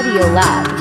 Audio Lab.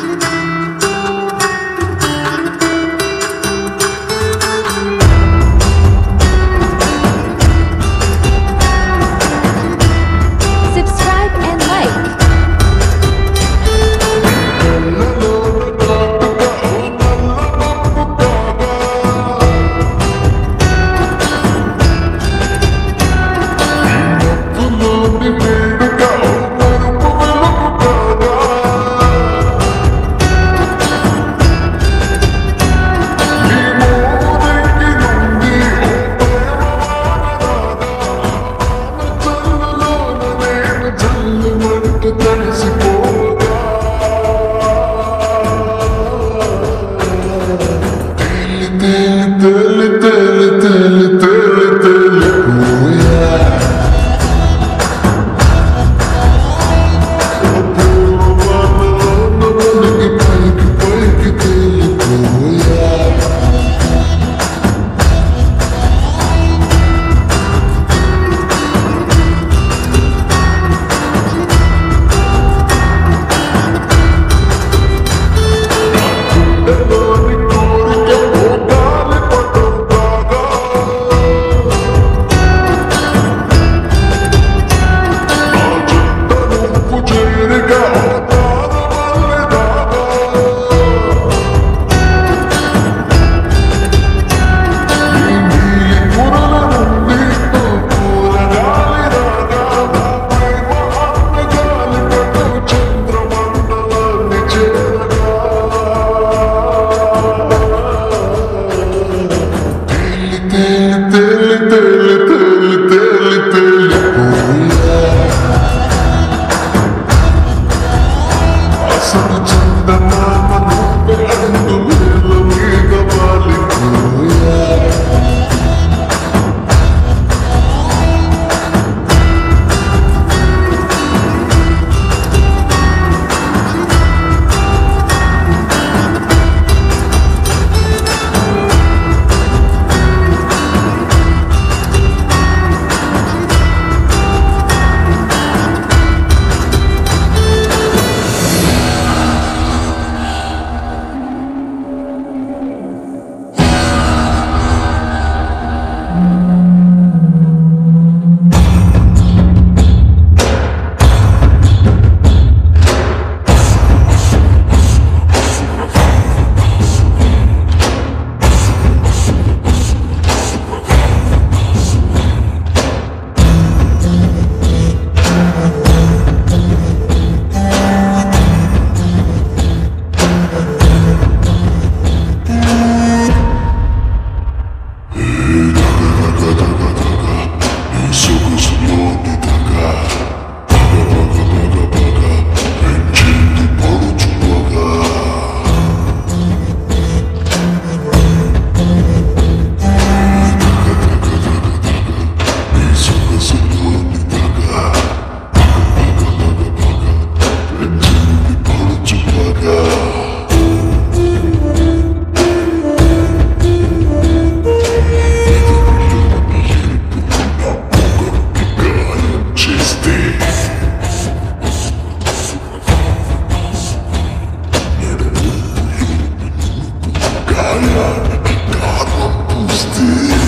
Китара пустые.